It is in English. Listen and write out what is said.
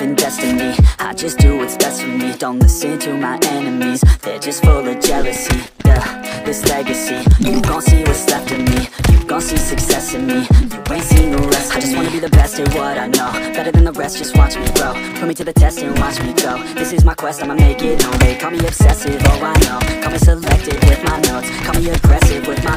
and destiny. I just do what's best for me. Don't listen to my enemies. They're just full of jealousy. Yeah, this legacy. You gon' see what's left of me. You gon' see success in me. You ain't seen the rest. I just wanna be the best at what I know. Better than the rest, just watch me grow. Put me to the test and watch me go. This is my quest, I'ma make it known. They call me obsessive, oh I know. Call me selective with my notes. Call me aggressive with my